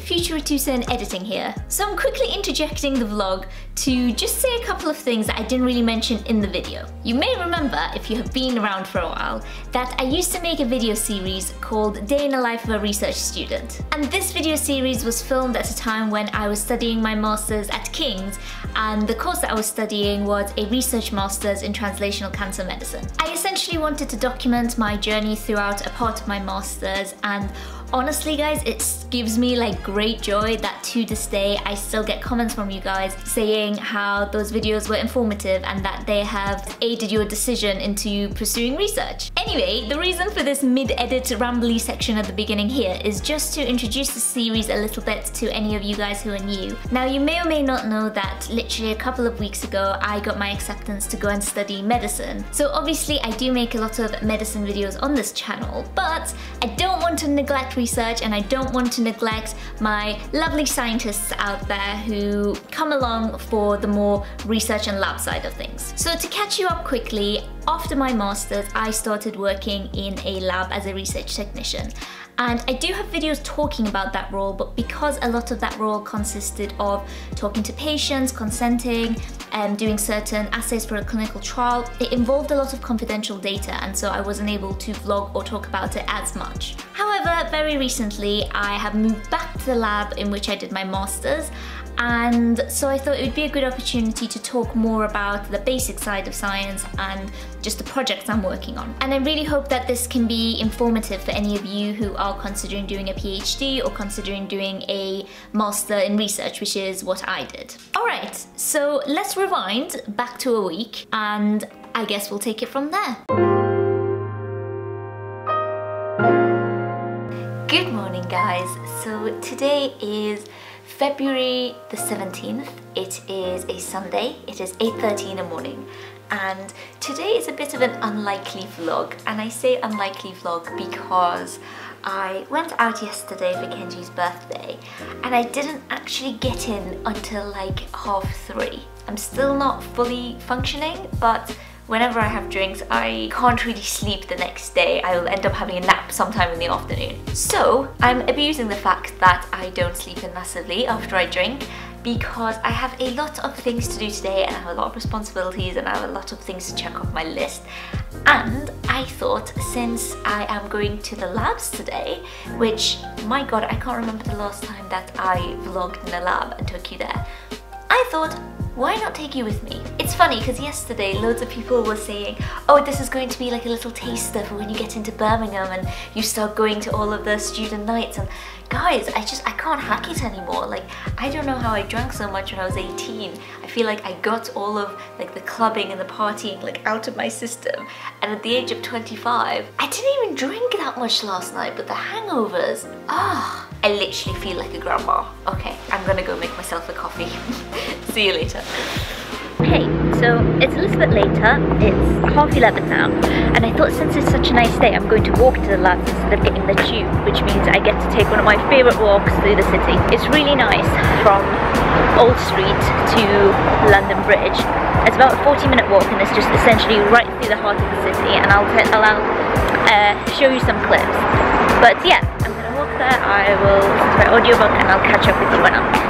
Future Atousa Editing here. So I'm quickly interjecting the vlog to just say a couple of things that I didn't really mention in the video. You may remember, if you have been around for a while, that I used to make a video series called Day in the Life of a Research Student. And this video series was filmed at a time when I was studying my Masters at King's and the course that I was studying was a Research Masters in Translational Cancer Medicine. I essentially wanted to document my journey throughout a part of my Masters and Honestly guys, it gives me like great joy that to this day I still get comments from you guys saying how those videos were informative and that they have aided your decision into pursuing research. Anyway, the reason for this mid-edit rambly section at the beginning here is just to introduce the series a little bit to any of you guys who are new. Now you may or may not know that literally a couple of weeks ago I got my acceptance to go and study medicine. So obviously I do make a lot of medicine videos on this channel, but I don't want to neglect research and I don't want to neglect my lovely scientists out there who come along for the more research and lab side of things. So to catch you up quickly, after my masters I started working in a lab as a research technician and I do have videos talking about that role, but because a lot of that role consisted of talking to patients, consenting, and um, doing certain assays for a clinical trial, it involved a lot of confidential data, and so I wasn't able to vlog or talk about it as much. However, very recently, I have moved back to the lab in which I did my master's, and so I thought it would be a good opportunity to talk more about the basic side of science and just the projects I'm working on. And I really hope that this can be informative for any of you who are considering doing a PhD or considering doing a master in research, which is what I did. Alright, so let's rewind back to a week and I guess we'll take it from there. Guys, so today is February the 17th. It is a Sunday. It is 8.30 in the morning. And today is a bit of an unlikely vlog. And I say unlikely vlog because I went out yesterday for Kenji's birthday and I didn't actually get in until like half three. I'm still not fully functioning, but whenever I have drinks, I can't really sleep the next day. I will end up having a nap sometime in the afternoon. So I'm abusing the fact that I don't sleep in massively after I drink because I have a lot of things to do today and I have a lot of responsibilities and I have a lot of things to check off my list. And I thought since I am going to the labs today, which my god, I can't remember the last time that I vlogged in the lab and took you there, I thought why not take you with me? It's funny because yesterday loads of people were saying, oh, this is going to be like a little taster for when you get into Birmingham and you start going to all of the student nights. And guys, I just, I can't hack it anymore. Like, I don't know how I drank so much when I was 18. I feel like I got all of like the clubbing and the partying like out of my system. And at the age of 25, I didn't even drink that much last night, but the hangovers, ah. I literally feel like a grandma. Okay, I'm gonna go make myself a coffee. See you later. Hey, so it's a little bit later, it's half 11 now, and I thought since it's such a nice day, I'm going to walk to the labs instead of getting the tube, which means I get to take one of my favourite walks through the city. It's really nice from Old Street to London Bridge. It's about a 40 minute walk and it's just essentially right through the heart of the city and I'll, I'll uh, show you some clips. But yeah, I will listen to my audiobook and I'll catch up with you when I'm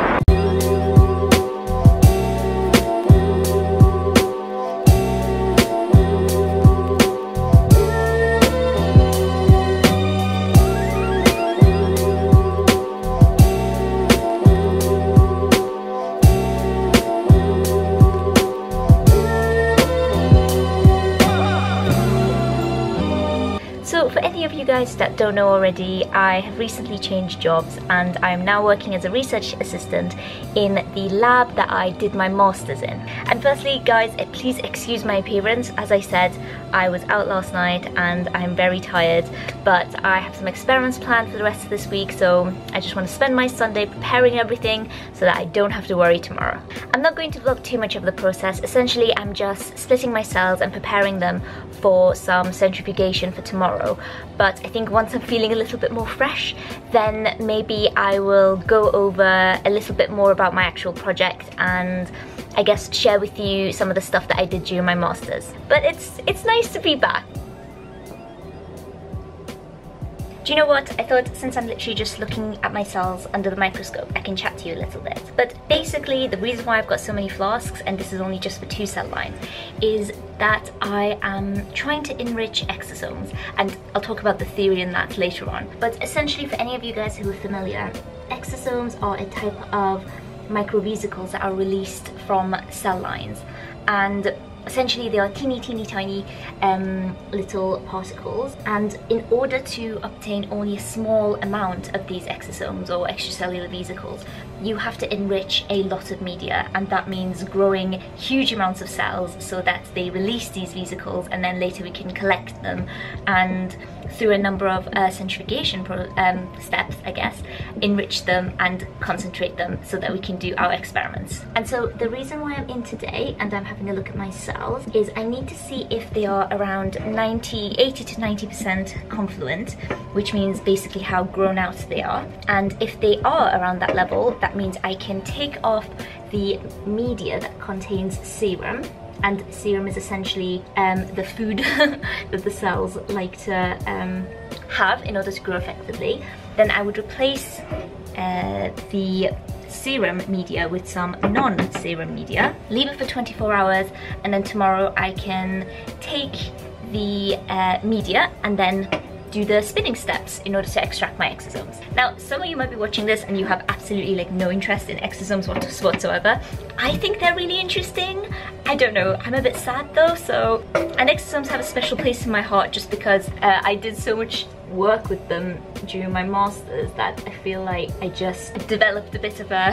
there. guys that don't know already, I have recently changed jobs and I'm now working as a research assistant in the lab that I did my master's in. And firstly, guys, eh, please excuse my appearance. As I said, I was out last night and I'm very tired, but I have some experiments planned for the rest of this week, so I just want to spend my Sunday preparing everything so that I don't have to worry tomorrow. I'm not going to vlog too much of the process. Essentially, I'm just splitting my cells and preparing them for some centrifugation for tomorrow. But I think once I'm feeling a little bit more fresh, then maybe I will go over a little bit more about my actual project and I guess share with you some of the stuff that I did during my masters. But it's it's nice to be back. Do you know what? I thought since I'm literally just looking at my cells under the microscope, I can chat to you a little bit. But basically, the reason why I've got so many flasks, and this is only just for two cell lines, is that I am trying to enrich exosomes. And I'll talk about the theory in that later on. But essentially, for any of you guys who are familiar, exosomes are a type of microvesicles that are released from cell lines. And essentially they are teeny teeny tiny um, little particles. And in order to obtain only a small amount of these exosomes or extracellular vesicles you have to enrich a lot of media. And that means growing huge amounts of cells so that they release these vesicles and then later we can collect them. And through a number of uh, centrifugation um, steps, I guess, enrich them and concentrate them so that we can do our experiments. And so the reason why I'm in today and I'm having a look at my cells is I need to see if they are around 90, 80 to 90% confluent, which means basically how grown out they are. And if they are around that level, that means I can take off the media that contains serum and serum is essentially um, the food that the cells like to um, have in order to grow effectively, then I would replace uh, the serum media with some non-serum media, leave it for 24 hours, and then tomorrow I can take the uh, media and then do the spinning steps in order to extract my exosomes. Now, some of you might be watching this and you have absolutely like no interest in exosomes whatsoever. I think they're really interesting. I don't know, I'm a bit sad though, so... And exosomes have a special place in my heart just because uh, I did so much work with them during my masters that I feel like I just developed a bit of a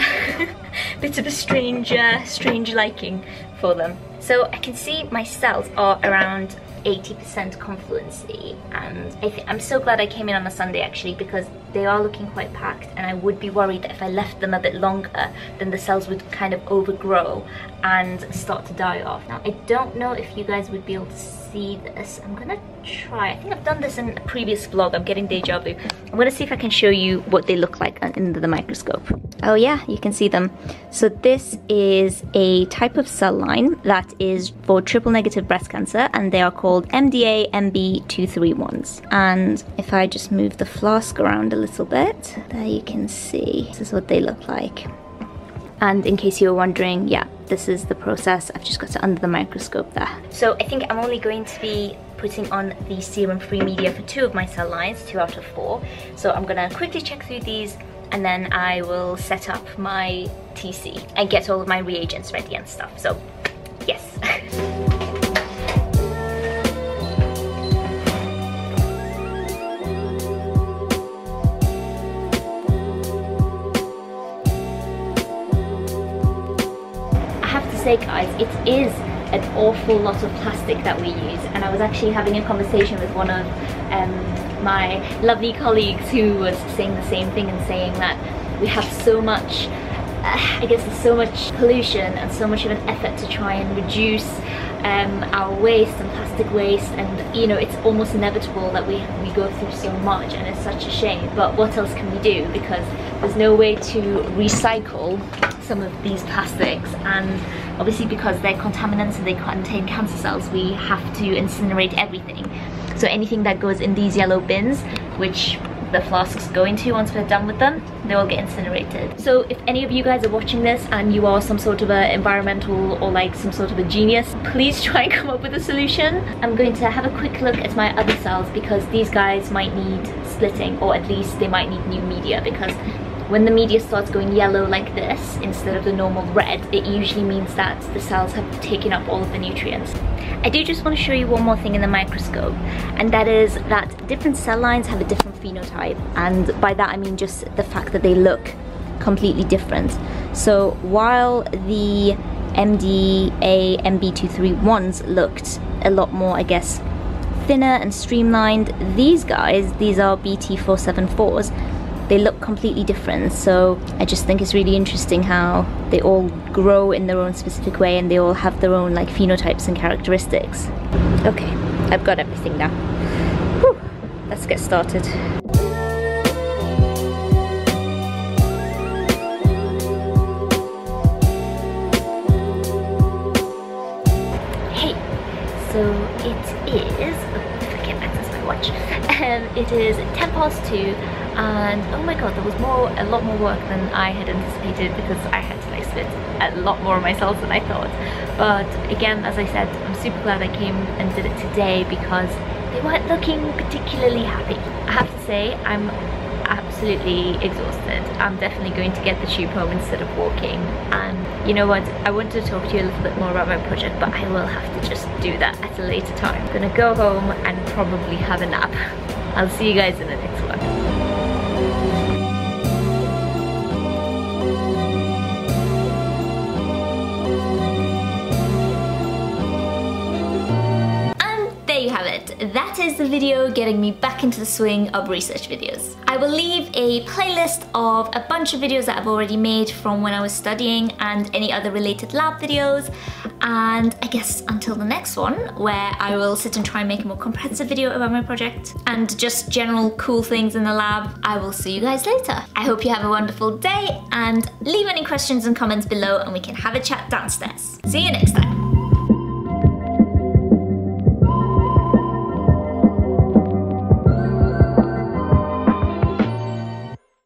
bit of a strange uh, strange liking for them. So I can see my cells are around 80% confluency. And I am so glad I came in on a Sunday actually because they are looking quite packed and I would be worried that if I left them a bit longer then the cells would kind of overgrow and start to die off. Now I don't know if you guys would be able to see this. I'm gonna try. I think I've done this in a previous vlog. I'm getting deja vu. I'm gonna see if I can show you what they look like under the microscope. Oh yeah, you can see them. So this is a type of cell line that is for triple negative breast cancer and they are called MDA MB231s. And if I just move the flask around a little bit, there you can see. This is what they look like. And in case you were wondering, yeah, this is the process. I've just got it under the microscope there. So I think I'm only going to be putting on the serum-free media for two of my cell lines, two out of four. So I'm gonna quickly check through these and then I will set up my TC and get all of my reagents ready and stuff. So yes. say guys, it is an awful lot of plastic that we use. And I was actually having a conversation with one of um, my lovely colleagues who was saying the same thing and saying that we have so much uh, I guess there's so much pollution and so much of an effort to try and reduce um, our waste and plastic waste. And you know it's almost inevitable that we, we go through so much and it's such a shame. But what else can we do? Because there's no way to recycle some of these plastics and obviously because they're contaminants and they contain cancer cells we have to incinerate everything. So anything that goes in these yellow bins which the flasks go into once we're done with them they will get incinerated. So if any of you guys are watching this and you are some sort of a environmental or like some sort of a genius please try and come up with a solution. I'm going to have a quick look at my other cells because these guys might need splitting or at least they might need new media because when the media starts going yellow like this instead of the normal red, it usually means that the cells have taken up all of the nutrients. I do just want to show you one more thing in the microscope, and that is that different cell lines have a different phenotype, and by that I mean just the fact that they look completely different. So while the MDA MB231s looked a lot more, I guess, thinner and streamlined, these guys, these are BT474s, they look completely different so I just think it's really interesting how they all grow in their own specific way and they all have their own like phenotypes and characteristics. Okay, I've got everything now. Whew, let's get started. Hey, so it is, oh, forget that watch. Um, it is 10 past 2 and oh my god there was more a lot more work than I had anticipated because I had to like split a lot more myself than I thought but again as I said I'm super glad I came and did it today because they weren't looking particularly happy. I have to say I'm absolutely exhausted. I'm definitely going to get the tube home instead of walking and you know what I want to talk to you a little bit more about my project but I will have to just do that at a later time. I'm gonna go home and probably have a nap. I'll see you guys in the next one. The video getting me back into the swing of research videos. I will leave a playlist of a bunch of videos that I've already made from when I was studying and any other related lab videos and I guess until the next one where I will sit and try and make a more comprehensive video about my project and just general cool things in the lab, I will see you guys later. I hope you have a wonderful day and leave any questions and comments below and we can have a chat downstairs. See you next time.